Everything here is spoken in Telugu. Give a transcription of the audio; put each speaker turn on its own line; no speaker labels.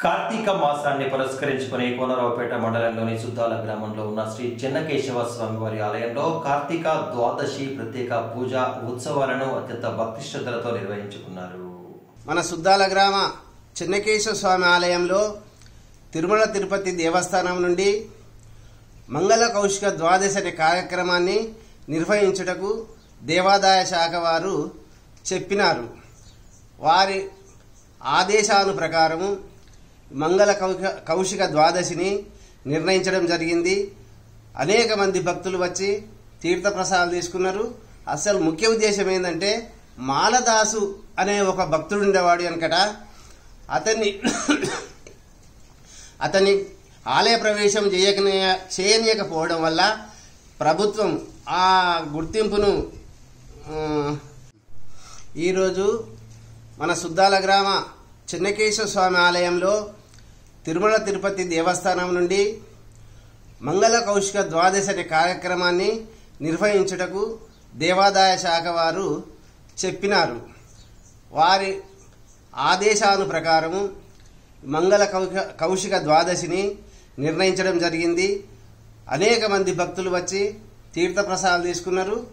కార్తీక మాసాన్ని పురస్కరించుకుని కోనరావుపేట మండలంలోని సుద్దాల గ్రామంలో ఉన్న శ్రీ చెన్నకేశవ స్వామి వారి ఆలయంలో కార్తీక ద్వాదశి ప్రత్యేక పూజ ఉత్సవాలను అత్యంత భక్తి శ్రద్ధలతో నిర్వహించుకున్నారు.
మన సుద్దాల గ్రామ చెన్నకేశ్వర స్వామి ఆలయంలో తిరుమల తిరుపతి దేవస్థానం నుండి మంగళ కౌశిక ద్వాదశి అనే కార్యక్రమాన్ని నిర్వహించుటకు దేవాదాయ శాఖ వారు చెప్పినారు. వారి ఆదేశాను ప్రకారము మంగళ కౌశిక ద్వాదశిని నిర్ణయించడం జరిగింది. అనేక మంది భక్తులు వచ్చి తీర్థప్రసాదాలు తీసుకున్నారు. అసలు ముఖ్య ఉద్దేశం ఏంటంటే మాలదాసు అనే ఒక భక్తుడు ఉండేవాడు అనకట అతన్ని అతని ఆలయ ప్రవేశం చేయకనే చేయనీయకపోవడం వల్ల ప్రభుత్వం ఆ గుర్తింపును ఈరోజు మన సుద్దాల గ్రామ చెన్నకేశ్వర స్వామి ఆలయంలో తిరుమల తిరుపతి దేవస్థానం నుండి మంగళ కౌశిక ద్వాదశి అనే కార్యక్రమాన్ని నిర్వహించుటకు దేవాదాయ శాఖ వారు చెప్పినారు. వారి ఆదేశాను ప్రకారము మంగళ కౌశిక ద్వాదశిని నిర్ణయించడం జరిగింది. అనేక మంది భక్తులు వచ్చి తీర్థప్రసాదాలు తీసుకున్నారు.